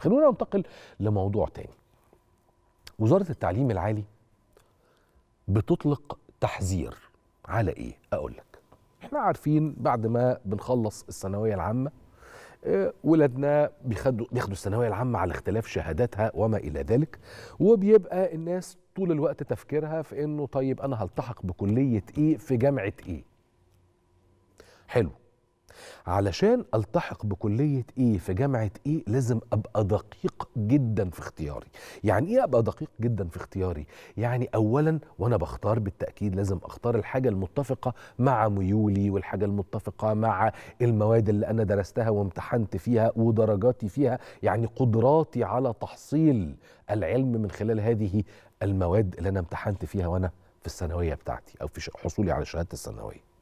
خلونا ننتقل لموضوع تاني. وزارة التعليم العالي بتطلق تحذير على إيه؟ أقول لك. إحنا عارفين بعد ما بنخلص الثانوية العامة آه، ولادنا بياخدوا بياخدوا الثانوية العامة على اختلاف شهاداتها وما إلى ذلك وبيبقى الناس طول الوقت تفكيرها في إنه طيب أنا هلتحق بكلية إيه؟ في جامعة إيه؟ حلو. علشان ألتحق بكلية إيه في جامعة إيه لازم أبقى دقيق جدا في اختياري. يعني إيه أبقى دقيق جدا في اختياري؟ يعني اولا وأنا بختار بالتأكيد لازم أختار الحاجة المتفقة مع ميولي والحاجة المتفقة مع المواد اللي أنا درستها وامتحنت فيها ودرجاتي فيها. يعني قدراتي على تحصيل العلم من خلال هذه المواد اللي أنا امتحنت فيها وأنا في الثانوية بتاعتي أو في حصولي على شهادة الثانوية.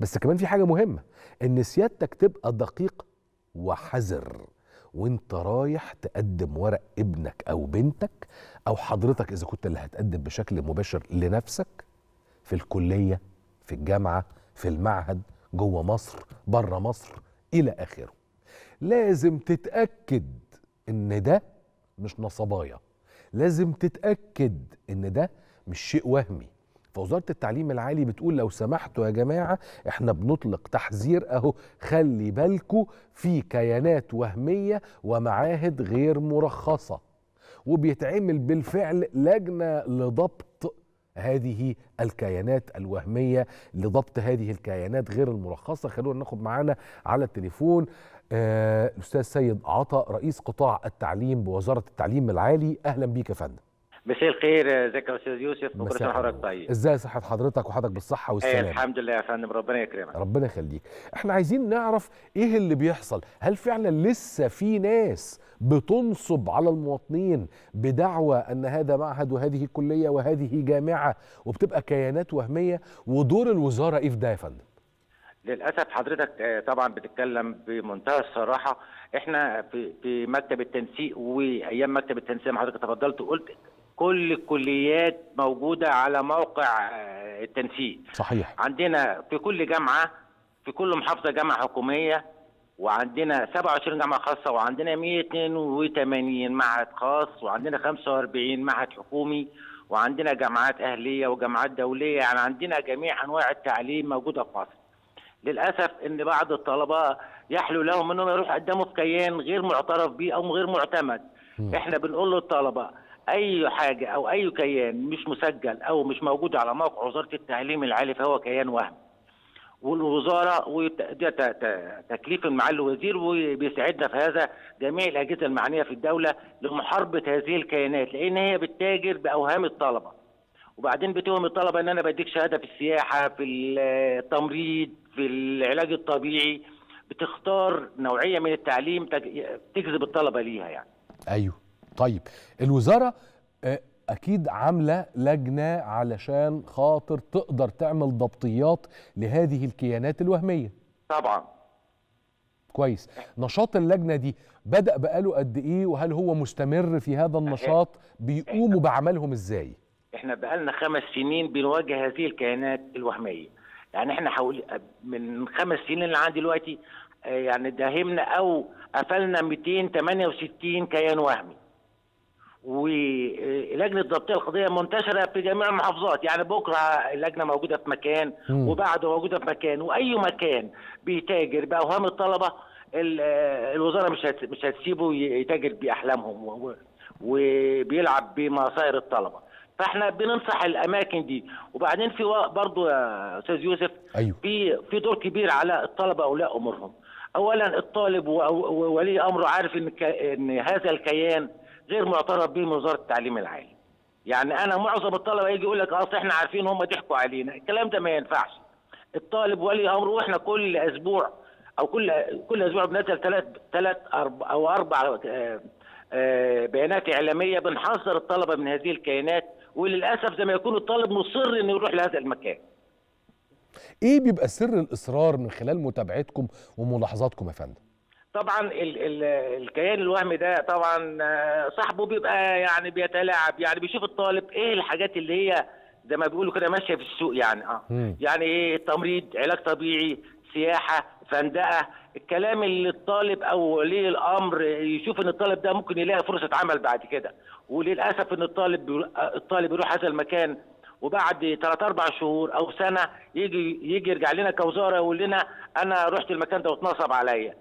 بس كمان في حاجة مهمة إن سيادتك تبقى دقيق وحذر وأنت رايح تقدم ورق ابنك أو بنتك أو حضرتك إذا كنت اللي هتقدم بشكل مباشر لنفسك في الكلية في الجامعة في المعهد جوه مصر بره مصر إلى آخره. لازم تتأكد إن ده مش نصبايا. لازم تتأكد إن ده مش شيء وهمي. فوزاره التعليم العالي بتقول لو سمحتوا يا جماعة إحنا بنطلق تحذير أهو. خلي بالكوا في كيانات وهمية ومعاهد غير مرخصة. وبيتعمل بالفعل لجنة لضبط هذه الكيانات الوهمية لضبط هذه الكيانات غير المرخصة. خلونا ناخد معانا على التليفون آه، الأستاذ سيد عطا رئيس قطاع التعليم بوزارة التعليم العالي. أهلا بيك يا فندم. مساء الخير ازيك يا أستاذ يوسف؟ وكل مساء سنه النور. طيب. إزاي صحة حضرتك وحضرتك بالصحة آه والسلامة؟ الحمد لله يا فندم ربنا يكرمك. ربنا يخليك. إحنا عايزين نعرف إيه اللي بيحصل؟ هل فعلا لسه في ناس بتنصب على المواطنين بدعوى أن هذا معهد وهذه كلية وهذه جامعة وبتبقى كيانات وهمية ودور الوزارة إيه في ده يا فندم؟ للأسف حضرتك آه، طبعا بتتكلم بمنتهى الصراحة. إحنا في في مكتب التنسيق وأيام مكتب التنسيق حضرتك تفضلت وقلت كل الكليات موجودة على موقع آه، التنسيق صحيح عندنا في كل جامعة في كل محافظة جامعة حكومية وعندنا 27 جامعة خاصة وعندنا 182 معهد خاص وعندنا 45 معهد حكومي وعندنا جامعات أهلية وجامعات دولية يعني عندنا جميع أنواع التعليم موجودة في مصر. للأسف إن بعض الطلبة يحلو لهم إنهم يروحوا يقدموا في كيان غير معترف به أو غير معتمد. مم. إحنا بنقول للطلبة أي حاجة أو أي كيان مش مسجل أو مش موجود على موقع وزارة التعليم العالي فهو كيان وهمي. والوزارة وت- ده ت- ت- تكليف معالي الوزير وبيساعدنا في هذا جميع الأجهزة المعنية في الدولة لمحاربة هذه الكيانات لأن هي بتتاجر بأوهام الطلبة. وبعدين بتوهم الطلبة إن أنا بديك شهادة في السياحة في التمريض في العلاج الطبيعي بتختار نوعية من التعليم تج- تجذب الطلبة ليها يعني. أيوه طيب الوزارة آه، أكيد عاملة لجنة علشان خاطر تقدر تعمل ضبطيات لهذه الكيانات الوهمية. طبعا. كويس. نشاط اللجنة دي بدأ بقاله قد إيه؟ وهل هو مستمر في هذا النشاط؟ بيقوموا بعملهم إزاي؟ إحنا بقالنا خمس سنين بنواجه هذه الكيانات الوهمية. يعني إحنا حول من خمس سنين اللي عندي دلوقتي آه، يعني داهمنا أو قفلنا 268 كيان وهمي. ولجنة الضبطيه القضية منتشرة في جميع المحافظات. يعني بكرة اللجنة موجودة في مكان. وبعده موجودة في مكان. وأي مكان بيتاجر باوهام الطلبة ال- الوزارة مش مش هتسيبه يتاجر بأحلامهم وبيلعب بمصائر الطلبة. فإحنا بننصح الأماكن دي. وبعدين في برضو يا أستاذ يوسف أيوه. في في دور كبير على الطلبة اولياء أمورهم. اولا الطالب وولي أمره عارف إن إن هذا الكيان غير معترف به من وزارة التعليم العالي. يعني أنا معظم الطلبة يجي يقول لك أصل إحنا عارفين هم ضحكوا علينا. الكلام ده ما ينفعش. الطالب ولي أمره وإحنا كل أسبوع أو كل كل أسبوع بننزل ثلاث ثلاث أو أربع آه، آه، بيانات إعلامية بنحذر الطلبة من هذه الكيانات وللأسف زي ما يكون الطالب مصر إنه يروح لهذا المكان. إيه بيبقى سر الإصرار من خلال متابعتكم وملاحظاتكم يا فندم؟ طبعا ال ال الكيان الوهمي ده طبعا آه، صاحبه بيبقى يعني بيتلاعب يعني بيشوف الطالب إيه الحاجات اللي هي زي ما بيقولوا كده ماشية في السوق يعني آه. مم. يعني إيه؟ تمريض علاج طبيعي سياحة فندقة الكلام اللي الطالب أو ولي الأمر يشوف إن الطالب ده ممكن يلاقي فرصة عمل بعد كده. وللأسف إن الطالب بيرو- الطالب يروح هذا المكان وبعد ثلاث أربع شهور أو سنة يجي يجي يرجع لنا كوزارة يقول لنا أنا رحت المكان ده واتنصب عليا.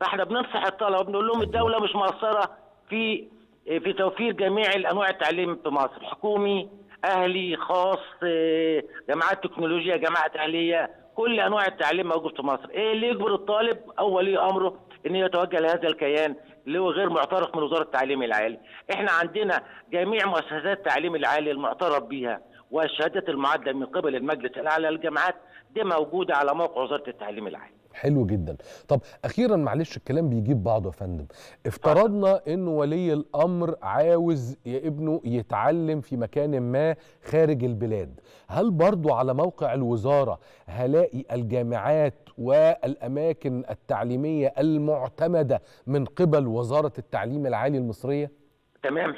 فاحنا بننصح الطلبة بنقول لهم الدولة مش مقصرة في في توفير جميع الأنواع التعليم في مصر. حكومي أهلي خاص آه، جامعات تكنولوجيا جامعات أهلية كل أنواع التعليم موجود في مصر. إيه اللي يجبر الطالب؟ أو ولي أمره إن يتوجه لهذا الكيان اللي هو غير معترف من وزارة التعليم العالي. إحنا عندنا جميع مؤسسات التعليم العالي المعترف بها والشهادات المعادلة من قبل المجلس الأعلى للجامعات. دي موجودة على موقع وزارة التعليم العالي. حلو جدا. طب أخيرا معلش الكلام بيجيب بعضه يا فندم. افترضنا انه ولي الأمر عاوز يا ابنه يتعلم في مكان ما خارج البلاد. هل برضو على موقع الوزارة هلاقي الجامعات والأماكن التعليمية المعتمدة من قبل وزارة التعليم العالي المصرية؟ تمام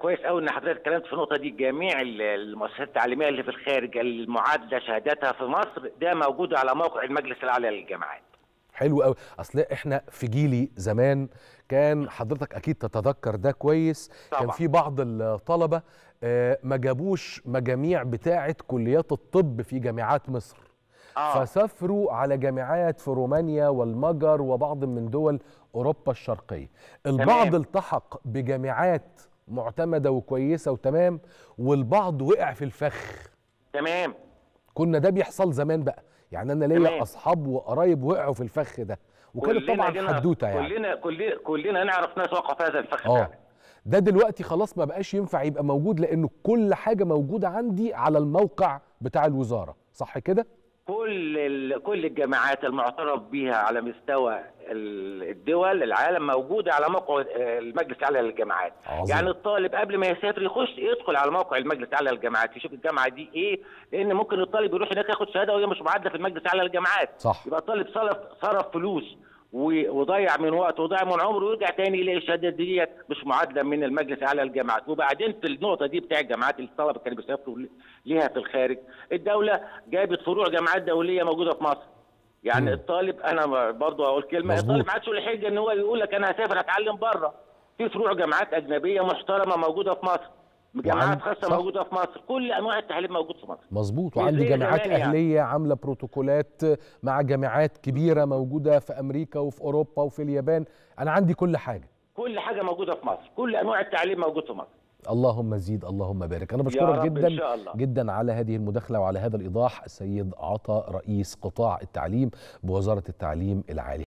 كويس قوي إن حضرتك اتكلمت في النقطة دي. جميع ال- المؤسسات التعليمية اللي في الخارج المعادلة شهاداتها في مصر ده موجود على موقع المجلس الأعلى للجامعات. حلو قوي أصل إحنا في جيلي زمان كان حضرتك أكيد تتذكر ده كويس. كان طبعا. في بعض الطلبة آه، ما جابوش مجاميع بتاعة كليات الطب في جامعات مصر. آه. فسافروا على جامعات في رومانيا والمجر وبعض من دول أوروبا الشرقية. البعض تمام. التحق بجامعات معتمدة وكويسة وتمام والبعض وقع في الفخ. تمام. كنا ده بيحصل زمان بقى. يعني أنا ليا. أصحاب وقرايب وقعوا في الفخ ده. وكانت طبعا حدوتة يعني. كلنا كلنا كلنا نعرف ناس وقعوا في هذا الفخ فعلا. ده دلوقتي خلاص ما بقاش ينفع يبقى موجود لأنه كل حاجة موجودة عندي على الموقع بتاع الوزارة. صح كده؟ كل كل الجامعات المعترف بها على مستوى ال- الدول العالم موجودة على موقع المجلس الأعلى للجامعات. عظيم. يعني الطالب قبل ما يسافر يخش يدخل على موقع المجلس الأعلى للجامعات يشوف الجامعة دي إيه لأن ممكن الطالب يروح هناك ياخد شهادة وهي مش معادلة في المجلس الأعلى للجامعات. صح. يبقى الطالب صرف صرف فلوس. وضيع من وقته وضيع من عمره ويرجع تاني يلاقي الشهاده ديت مش معادله من المجلس الاعلى للجامعات وبعدين في النقطة دي بتاع الجامعات اللي الطلبة كانوا بيسافروا ليها في الخارج الدولة جابت فروع جامعات دولية موجودة في مصر يعني مم. الطالب أنا برضه هقول كلمة مظبوط. الطالب ما عادش له حجة إن هو يقول لك أنا هسافر أتعلم بره في فروع جامعات أجنبية محترمة موجودة في مصر جامعات خاصة صح. موجودة في مصر. كل أنواع التعليم موجود في مصر. مظبوط. وعندي جامعات زمان يعني. أهلية عاملة بروتوكولات مع جامعات كبيرة موجودة في أمريكا وفي أوروبا وفي اليابان. أنا عندي كل حاجة. كل حاجة موجودة في مصر. كل أنواع التعليم موجود في مصر. اللهم زيد اللهم بارك. أنا بشكرك جدا جدا على هذه المداخلة وعلى هذا الإيضاح السيد عطا رئيس قطاع التعليم بوزارة التعليم العالي.